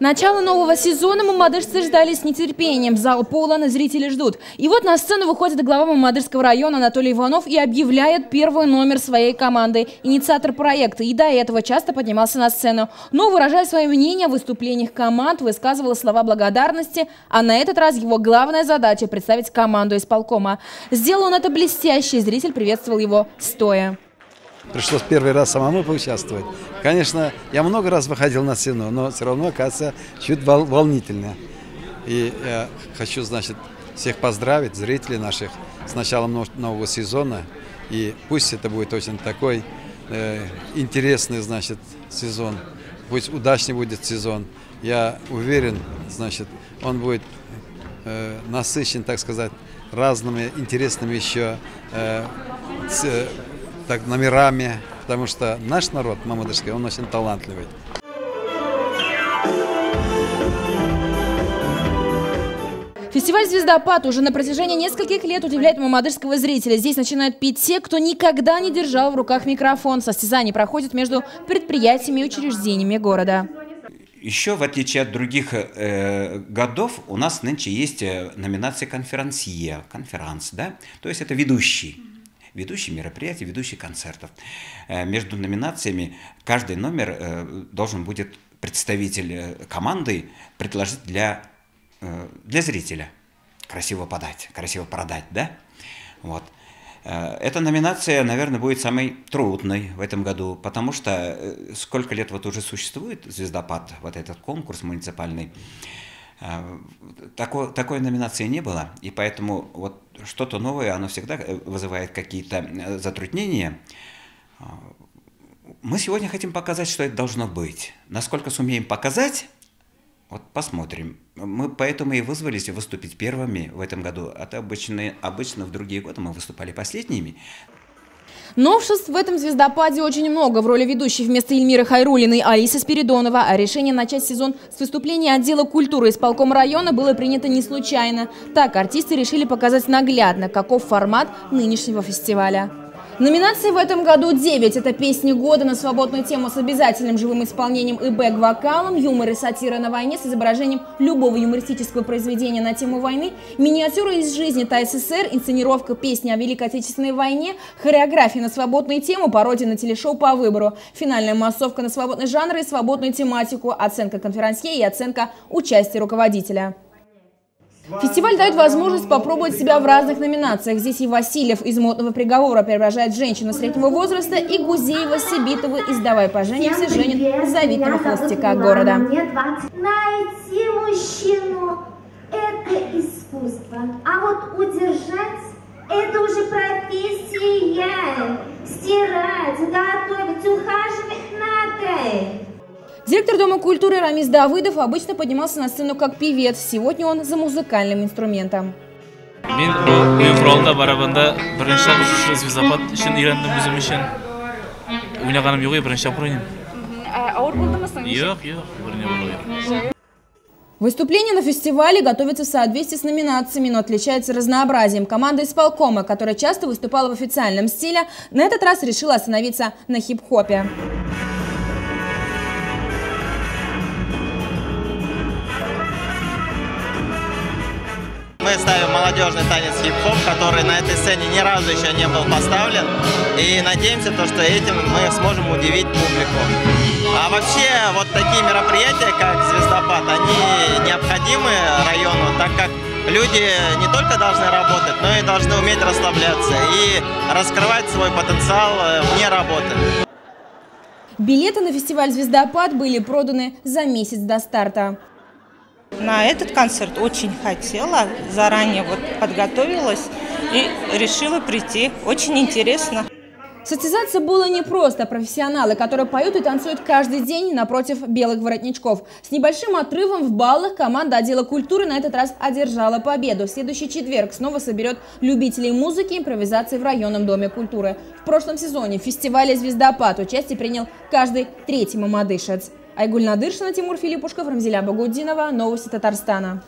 Начало нового сезона мамадышцы ждали с нетерпением. Зал полон, зрители ждут. И вот на сцену выходит глава Мамадышского района Анатолий Иванов и объявляет первый номер своей команды. Инициатор проекта и до этого часто поднимался на сцену. Но, выражая свое мнение о выступлениях команд, высказывал слова благодарности. А на этот раз его главная задача – представить команду исполкома. Сделал он это блестяще, зритель приветствовал его стоя. Пришлось первый раз самому поучаствовать. Конечно, я много раз выходил на сцену, но все равно, кажется, чуть вол волнительно. И я хочу, значит, всех поздравить, зрителей наших, с началом нового сезона. И пусть это будет очень такой э, интересный, значит, сезон. Пусть удачный будет сезон. Я уверен, значит, он будет э, насыщен, так сказать, разными интересными еще э, так, номерами, потому что наш народ мамадышский, он очень талантливый. Фестиваль «Звездопад» уже на протяжении нескольких лет удивляет мамадышского зрителя. Здесь начинают пить те, кто никогда не держал в руках микрофон. Состязания проходят между предприятиями и учреждениями города. Еще, в отличие от других э, годов, у нас нынче есть э, номинация конферансье, конферанс, да? То есть это ведущий ведущий мероприятий, ведущий концертов. Э, между номинациями каждый номер э, должен будет представитель э, команды предложить для, для зрителя. Красиво подать, красиво продать, да? Вот. Эта номинация, наверное, будет самой трудной в этом году, потому что сколько лет вот уже существует «Звездопад», вот этот конкурс муниципальный, такой, такой номинации не было, и поэтому вот что-то новое, оно всегда э, вызывает какие-то э, затруднения. А, мы сегодня хотим показать, что это должно быть. Насколько сумеем показать, вот посмотрим. Мы поэтому и вызвались выступить первыми в этом году. А то обычно, обычно в другие годы мы выступали последними. Новшеств в этом звездопаде очень много. В роли ведущей вместо Эльмиры Хайрулиной Алиса Спиридонова. А решение начать сезон с выступления отдела культуры исполком района было принято не случайно. Так артисты решили показать наглядно, каков формат нынешнего фестиваля. Номинаций в этом году 9. Это песни года на свободную тему с обязательным живым исполнением и бэк-вокалом, юмор и сатира на войне с изображением любого юмористического произведения на тему войны, миниатюра из жизни ТССР, инсценировка песни о Великой Отечественной войне, хореография на свободную тему, пародия на телешоу по выбору, финальная массовка на свободный жанр и свободную тематику, оценка конферансье и оценка участия руководителя. Фестиваль дает возможность попробовать себя в разных номинациях. Здесь и Васильев из «Модного приговора» преображает женщину среднего возраста, и Гузеева Сибитова из «Давай поженимся» женит завидного холостяка города. Найти мужчину – это искусство, а вот удержать – это уже профессия. Стирать, готовить, ухаживать. Директор Дома культуры Рамис Давыдов обычно поднимался на сцену как певец. Сегодня он за музыкальным инструментом. мен үй құралында барабанда бірінші ушу звездопад үшін үйрендім өзім үшін ойнағаным жоқ еді бірінші тапқыр ойнаймын ауыр болды ма жоқ жоқ біріне болу Выступление на фестивале готовится в соответствии с номинациями, но отличается разнообразием. Команда исполкома, которая часто выступала в официальном стиле, на этот раз решила остановиться на хип-хопе. Мы ставим молодежный танец хип-хоп, который на этой сцене ни разу еще не был поставлен. И надеемся, то, что этим мы сможем удивить публику. А вообще, вот такие мероприятия, как «Звездопад», они необходимы району, так как люди не только должны работать, но и должны уметь расслабляться и раскрывать свой потенциал э, вне работы. Билеты на фестиваль «Звездопад» были проданы за месяц до старта. На этот концерт очень хотела, заранее вот подготовилась и решила прийти. Очень интересно. Состязаться было непросто. Профессионалы, которые поют и танцуют каждый день напротив белых воротничков. С небольшим отрывом в баллах команда отдела культуры на этот раз одержала победу. Следующий четверг снова соберет любителей музыки и импровизации в районном доме культуры. В прошлом сезоне в фестивале «Звездопад» участие принял каждый третий мамадышец. Айгуль Надыршина, Тимур Филиппушков, Рамзеля Багудинова. Новости Татарстана.